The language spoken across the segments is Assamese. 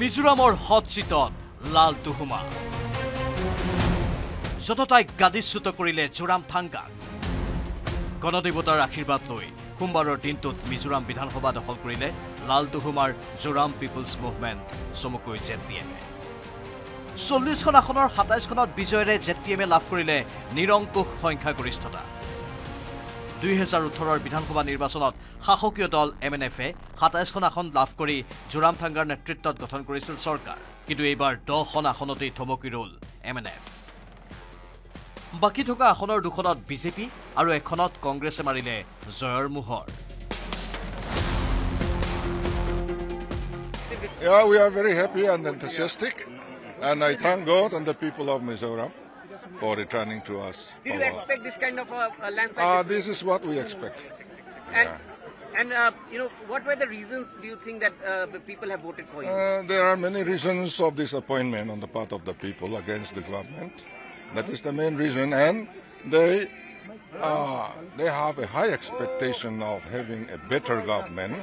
মিজোৰামৰ হট চিটত লাল তুহুমা। যততাই গাদীচ্যুত কৰিলে জোৰাম থাংগাক গণদেৱতাৰ আশীৰ্বাদ লৈ সোমবাৰৰ দিনটোত মিজোৰাম বিধানসভা দখল কৰিলে লাল তুহুমাৰ জোৰাম পিপুলছ মুভমেণ্ট চমুকৈ জেড পি এমে চল্লিছখন আসনৰ সাতাইছখনত বিজয়েৰে জেড পি এমে লাভ কৰিলে নিৰংকুশ সংখ্যাগৰিষ্ঠতা। দুহেজাৰ ওঠৰৰ বিধানসভা নিৰ্বাচনত শাসকীয় দল এম এন এফে সাতাইছখন আসন লাভ কৰি জোৰামথাংগাৰ নেতৃত্বত গঠন কৰিছিল চৰকাৰ। কিন্তু এইবাৰ দহখন আসনতেই থমকি ৰ'ল এম এন এফ বাকী থকা আসনৰ দুখনত বিজেপি আৰু এখনত কংগ্ৰেছে মাৰিলে জয়ৰ মোহৰ Yeah, we are very happy and enthusiastic, and I thank God and the people of Mizoram. For returning to us. Did you expect this kind of a, a landslide? Uh, this is what we expect. and and uh, you know, what were the reasons do you think that uh, people have voted for you? Uh, there are many reasons of disappointment on the part of the people against the government. That is the main reason, and they uh, they have a high expectation of having a better government,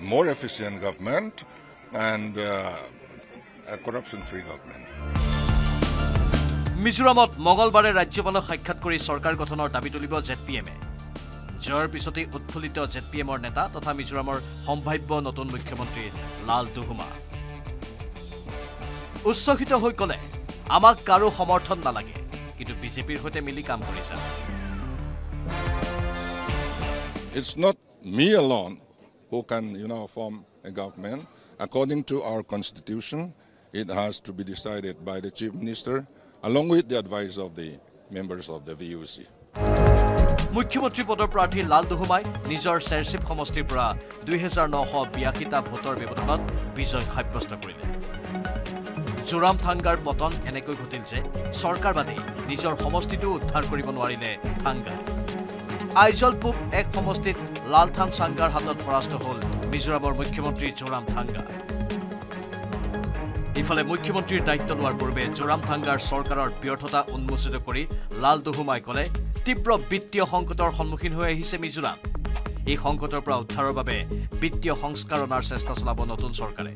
more efficient government, and uh, a corruption-free government. মিজোৰামত মঙলবাৰে ৰাজ্যপালক সাক্ষাৎ কৰি চৰকাৰ গঠনৰ দাবী তুলিব জেড পি এমে জয়ৰ পিছতেই উৎফুল্লিত জেড পি এমৰ নেতা তথা মিজোৰামৰ সম্ভাৱ্য নতুন মুখ্যমন্ত্ৰী লাল দুহুমা। উচ্ছ্বসিত হৈ ক'লে আমাক কাৰো সমৰ্থন নালাগে কিন্তু বিজেপিৰ সৈতে মিলি কাম কৰিছে। It's not me alone who can, you know, form a government. According to our constitution, it has to be decided by the chief minister, along with the advice of the members of the VUC. মুখ্যমন্ত্ৰী পদৰ প্ৰাৰ্থী লাল দুহুমাই নিজৰ চেৰচিপ সমষ্টিৰ পৰা দুহেজাৰ নশ বিয়াশীটা ভোটৰ ব্যৱধানত বিজয় সাব্যস্ত কৰিলে। জোৰাম থাংগাৰ পতন এনেকৈ ঘটিল যে চৰকাৰবাদী নিজৰ সমষ্টিটো উদ্ধাৰ কৰিব নোৱাৰিলে থাংগাই। আইজল পূব এক সমষ্টিত লালথান চাংগাৰ হাতত পৰাস্ত হ'ল মিজোৰামৰ মুখ্যমন্ত্ৰী জোৰাম থাংগা। ইফালে মুখ্যমন্ত্ৰীৰ দায়িত্ব লোৱাৰ পূৰ্বে জোৰাম থাংগাৰ চৰকাৰৰ ব্যৰ্থতা উন্মোচিত কৰি লাল দুহুমাই ক'লে তীব্ৰ বিত্তীয় সংকটৰ সন্মুখীন হৈ আহিছে মিজোৰাম এই সংকটৰ পৰা উদ্ধাৰৰ বাবে বিত্তীয় সংস্কাৰ অনাৰ চেষ্টা চলাব নতুন চৰকাৰে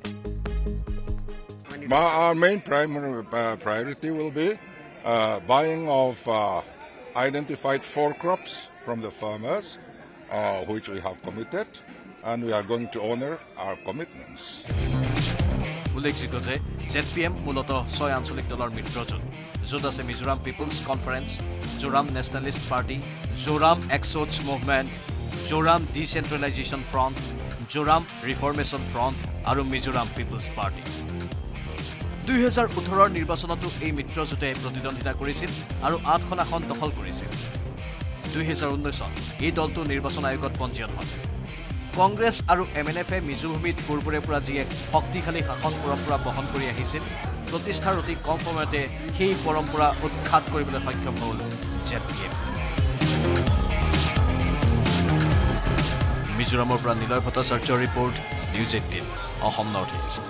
Ma- Our main primary uh, priority will be uh, buying of uh, identified four crops from the farmers, uh, which we have committed, and we are going to honor our commitments. উল্লেখযোগ্য যে জেড পি এম মূলতঃ ছয় আঞ্চলিক দলৰ মিত্ৰজোঁট য'ত আছে Mizoram people's conference Zoram nationalist party Zoram exodus movement Zoram decentralisation front Zoram reformation front আৰু মিজোৰাম পিপুলছ পাৰ্টি। দুহেজাৰ ওঠৰৰ নিৰ্বাচনতো এই মিত্ৰজোঁটে প্ৰতিদ্বন্দ্বিতা কৰিছিল আৰু আঠখন আসন দখল কৰিছিল। দুহেজাৰ ঊনৈছত এই দলটো নিৰ্বাচন আয়োগত পঞ্জীয়ন হয়। কংগ্ৰেছ আৰু এম এন এফে মিজোভূমিত পূৰ্বৰে পৰা যি এক শক্তিশালী শাসন পৰম্পৰা বহন কৰি আহিছিল প্ৰতিষ্ঠাৰ অতি কম সময়তে সেই পৰম্পৰা উৎখাত কৰিবলৈ সক্ষম হ'ল জেড পি এম মিজোৰামৰ পৰা নিলয় ভট্টাচাৰ্যৰ report news eighteen Assam north east.